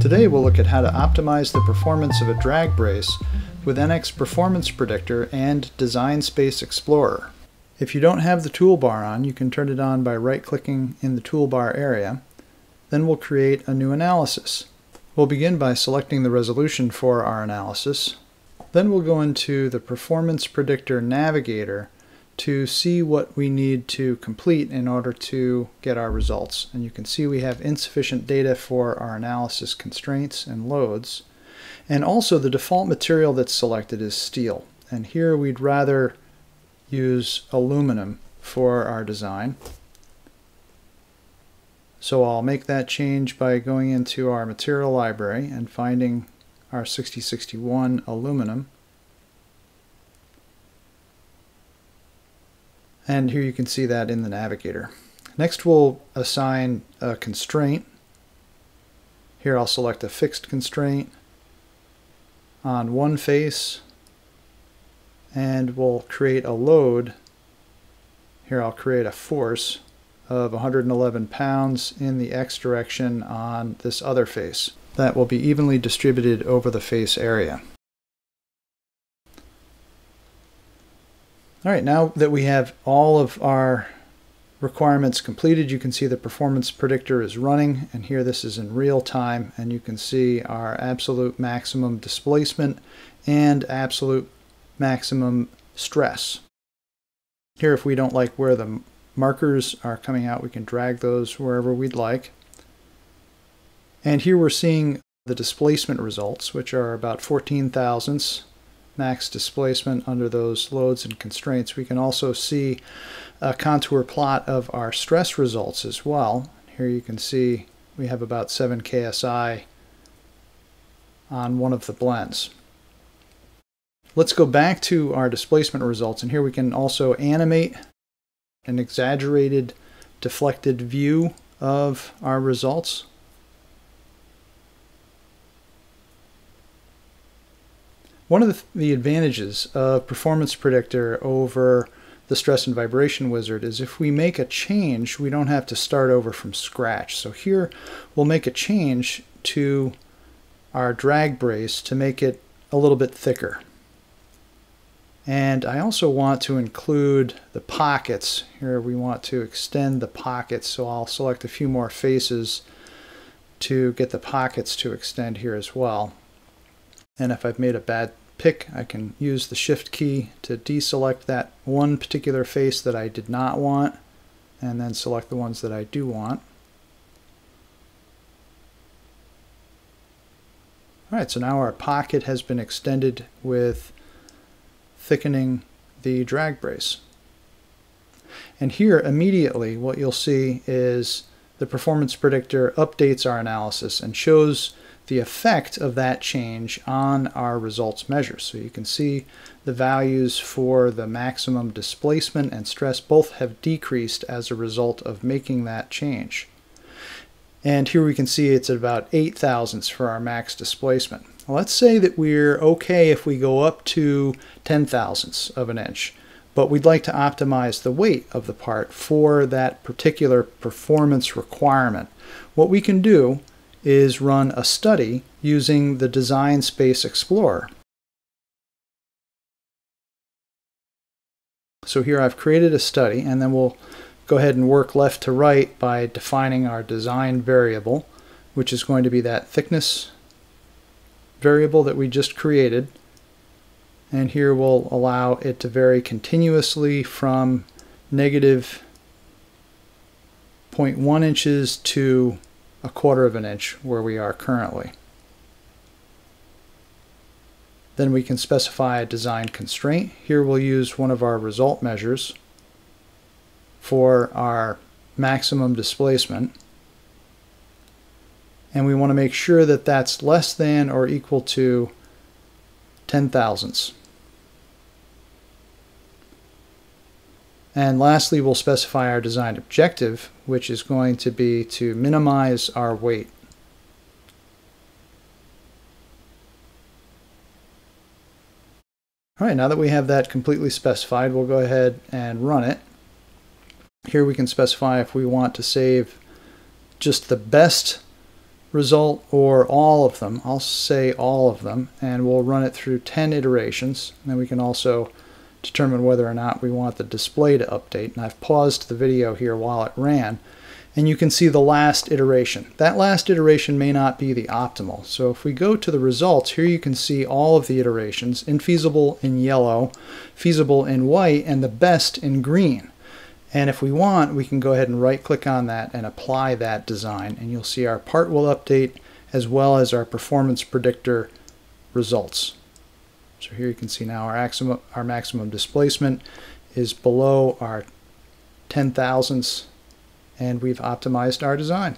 Today we'll look at how to optimize the performance of a drag brace with NX Performance Predictor and Design Space Explorer. If you don't have the toolbar on, you can turn it on by right-clicking in the toolbar area. Then we'll create a new analysis. We'll begin by selecting the resolution for our analysis. Then we'll go into the Performance Predictor Navigator to see what we need to complete in order to get our results. And you can see we have insufficient data for our analysis constraints and loads. And also the default material that's selected is steel. And here we'd rather use aluminum for our design. So I'll make that change by going into our material library and finding our 6061 aluminum And here you can see that in the navigator. Next we'll assign a constraint. Here I'll select a fixed constraint on one face and we'll create a load. Here I'll create a force of 111 pounds in the x direction on this other face. That will be evenly distributed over the face area. All right, now that we have all of our requirements completed, you can see the performance predictor is running, and here this is in real time, and you can see our absolute maximum displacement and absolute maximum stress. Here, if we don't like where the markers are coming out, we can drag those wherever we'd like. And here we're seeing the displacement results, which are about 14 thousandths max displacement under those loads and constraints. We can also see a contour plot of our stress results as well. Here you can see we have about 7 KSI on one of the blends. Let's go back to our displacement results and here we can also animate an exaggerated deflected view of our results. One of the, the advantages of Performance Predictor over the Stress and Vibration Wizard is if we make a change, we don't have to start over from scratch. So here we'll make a change to our drag brace to make it a little bit thicker. And I also want to include the pockets. Here we want to extend the pockets, so I'll select a few more faces to get the pockets to extend here as well. And if I've made a bad pick, I can use the shift key to deselect that one particular face that I did not want and then select the ones that I do want. Alright, so now our pocket has been extended with thickening the drag brace. And here immediately what you'll see is the performance predictor updates our analysis and shows the effect of that change on our results measures. So you can see the values for the maximum displacement and stress both have decreased as a result of making that change. And here we can see it's at about 8 thousandths for our max displacement. let's say that we're okay if we go up to 10 thousandths of an inch, but we'd like to optimize the weight of the part for that particular performance requirement. What we can do is run a study using the Design Space Explorer. So here I've created a study and then we'll go ahead and work left to right by defining our design variable which is going to be that thickness variable that we just created and here we'll allow it to vary continuously from negative 0.1 inches to a quarter of an inch where we are currently. Then we can specify a design constraint. Here we'll use one of our result measures for our maximum displacement. And we want to make sure that that's less than or equal to 10 thousandths. And lastly, we'll specify our design objective, which is going to be to minimize our weight. All right, now that we have that completely specified, we'll go ahead and run it. Here we can specify if we want to save just the best result or all of them. I'll say all of them and we'll run it through 10 iterations. And then we can also determine whether or not we want the display to update. And I've paused the video here while it ran and you can see the last iteration. That last iteration may not be the optimal. So if we go to the results, here you can see all of the iterations, infeasible in yellow, feasible in white, and the best in green. And if we want, we can go ahead and right click on that and apply that design. And you'll see our part will update as well as our performance predictor results. So here you can see now our maximum, our maximum displacement is below our 10 thousandths and we've optimized our design.